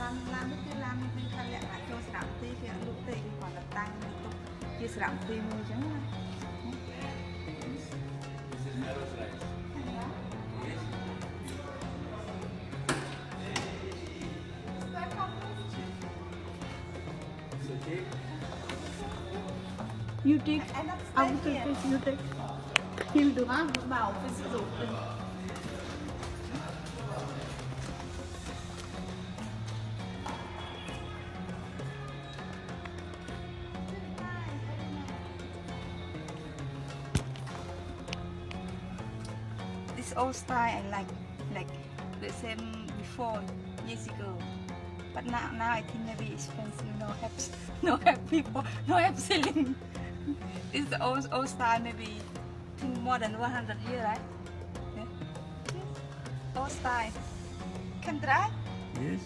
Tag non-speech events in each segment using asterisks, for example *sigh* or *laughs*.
làm làm cái làm cái khăn lẹ lại cho sạm tí khi lúc tí còn là tăng thì tôi chia sạm tí mua chứ You take, I will take, you take. He'll do. Bảo phải sử dụng. This old style I like like the same before years ago. But now now I think maybe it's expensive no have *laughs* no people no have ceiling this *laughs* the old old style maybe think more than 100 year right? Yeah. old style. Can try? Yes.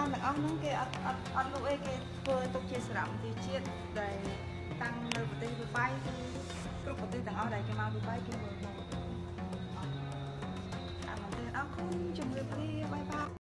Cái bất lan ទាំងអស់ហ្នឹងគេអត់អត់អត់លក់អីគេធ្វើទុកជាសារមន្ទីរជាតិដែលតាំងនៅប្រទេសឌូបៃគឺគ្រប់ប្រទេសទាំងអស់ដែលគេមកឌូបៃគេមើលមកអត់អាមិនទេអរគុណជំរាបលាបាយបាយ